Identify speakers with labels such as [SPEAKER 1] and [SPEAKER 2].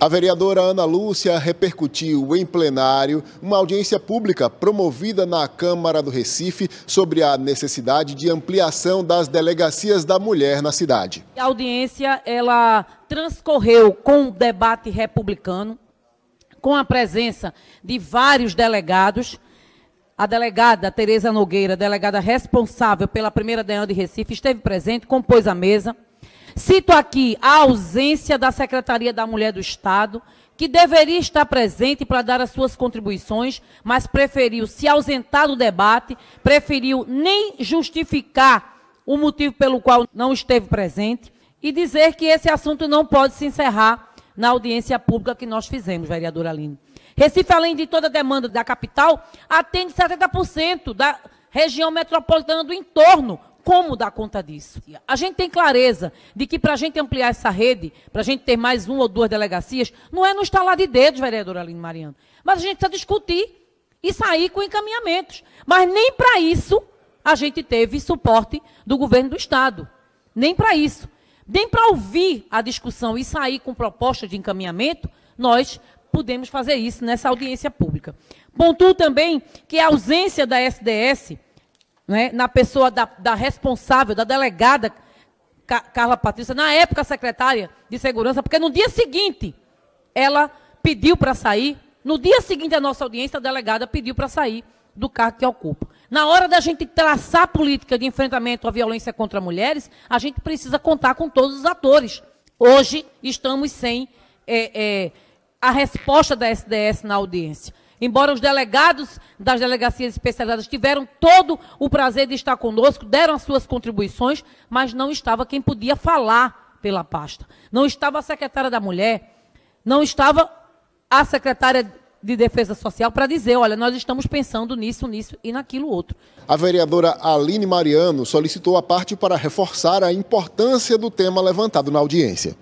[SPEAKER 1] A vereadora Ana Lúcia repercutiu em plenário uma audiência pública promovida na Câmara do Recife sobre a necessidade de ampliação das delegacias da mulher na cidade.
[SPEAKER 2] A audiência ela transcorreu com o debate republicano, com a presença de vários delegados. A delegada Tereza Nogueira, delegada responsável pela primeira DEAN de Recife, esteve presente, compôs a mesa. Cito aqui a ausência da Secretaria da Mulher do Estado, que deveria estar presente para dar as suas contribuições, mas preferiu se ausentar do debate, preferiu nem justificar o motivo pelo qual não esteve presente e dizer que esse assunto não pode se encerrar na audiência pública que nós fizemos, vereadora Aline. Recife, além de toda a demanda da capital, atende 70% da região metropolitana do entorno como dar conta disso? A gente tem clareza de que para a gente ampliar essa rede, para a gente ter mais uma ou duas delegacias, não é no estalar de dedos, vereadora Aline Mariano. Mas a gente precisa discutir e sair com encaminhamentos. Mas nem para isso a gente teve suporte do governo do Estado. Nem para isso. Nem para ouvir a discussão e sair com proposta de encaminhamento, nós pudemos fazer isso nessa audiência pública. Pontuo também que a ausência da SDS né, na pessoa da, da responsável, da delegada Carla Patrícia, na época secretária de Segurança, porque no dia seguinte ela pediu para sair, no dia seguinte à nossa audiência, a delegada pediu para sair do cargo que ocupa. Na hora da gente traçar política de enfrentamento à violência contra mulheres, a gente precisa contar com todos os atores. Hoje estamos sem é, é, a resposta da SDS na audiência. Embora os delegados das delegacias especializadas tiveram todo o prazer de estar conosco, deram as suas contribuições, mas não estava quem podia falar pela pasta. Não estava a secretária da Mulher, não estava a secretária de Defesa Social para dizer, olha, nós estamos pensando nisso, nisso e naquilo outro.
[SPEAKER 1] A vereadora Aline Mariano solicitou a parte para reforçar a importância do tema levantado na audiência.